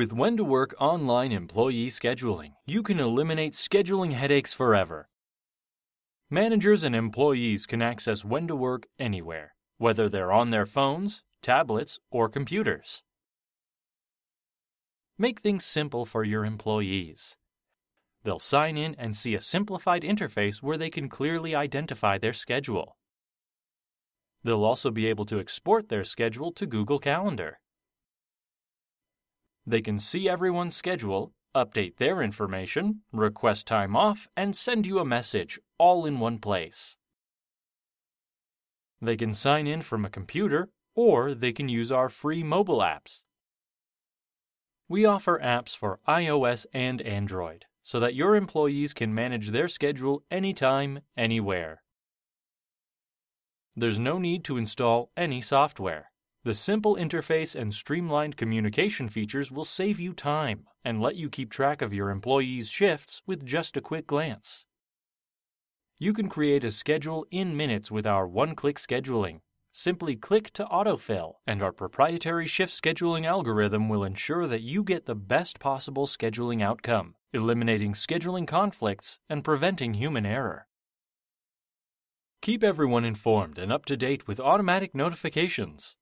With WhenToWork online employee scheduling, you can eliminate scheduling headaches forever. Managers and employees can access WhenToWork anywhere, whether they're on their phones, tablets, or computers. Make things simple for your employees. They'll sign in and see a simplified interface where they can clearly identify their schedule. They'll also be able to export their schedule to Google Calendar. They can see everyone's schedule, update their information, request time off, and send you a message, all in one place. They can sign in from a computer, or they can use our free mobile apps. We offer apps for iOS and Android so that your employees can manage their schedule anytime, anywhere. There's no need to install any software. The simple interface and streamlined communication features will save you time and let you keep track of your employees' shifts with just a quick glance. You can create a schedule in minutes with our one click scheduling. Simply click to autofill, and our proprietary shift scheduling algorithm will ensure that you get the best possible scheduling outcome, eliminating scheduling conflicts and preventing human error. Keep everyone informed and up to date with automatic notifications.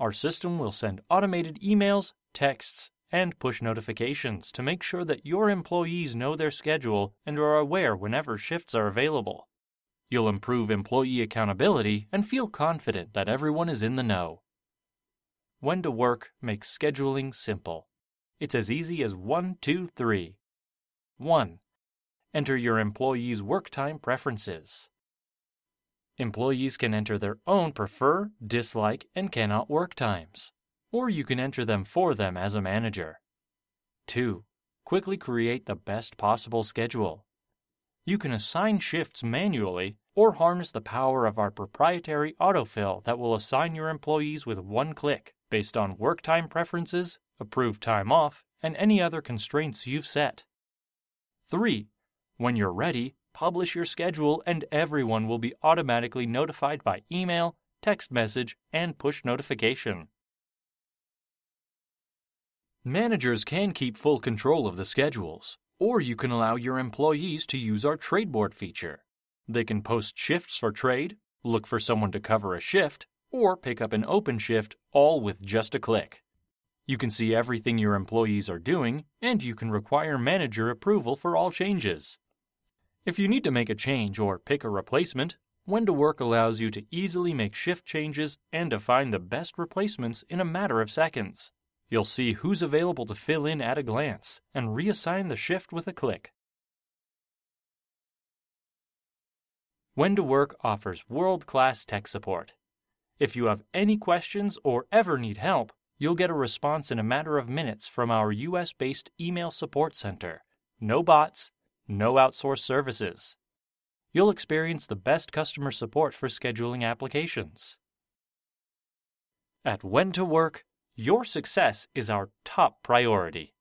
Our system will send automated emails, texts, and push notifications to make sure that your employees know their schedule and are aware whenever shifts are available. You'll improve employee accountability and feel confident that everyone is in the know. WhenToWork makes scheduling simple. It's as easy as one, two, three. 1. Enter your employees' work time preferences. Employees can enter their own prefer, dislike, and cannot work times, or you can enter them for them as a manager. 2. Quickly create the best possible schedule. You can assign shifts manually or harness the power of our proprietary autofill that will assign your employees with one click based on work time preferences, approved time off, and any other constraints you've set. 3. When you're ready, publish your schedule, and everyone will be automatically notified by email, text message, and push notification. Managers can keep full control of the schedules, or you can allow your employees to use our trade board feature. They can post shifts for trade, look for someone to cover a shift, or pick up an open shift all with just a click. You can see everything your employees are doing, and you can require manager approval for all changes. If you need to make a change or pick a replacement, WhenToWork allows you to easily make shift changes and to find the best replacements in a matter of seconds. You'll see who's available to fill in at a glance and reassign the shift with a click. WhenToWork offers world class tech support. If you have any questions or ever need help, you'll get a response in a matter of minutes from our US based email support center. No bots, no outsourced services. You'll experience the best customer support for scheduling applications. At WhenToWork, your success is our top priority.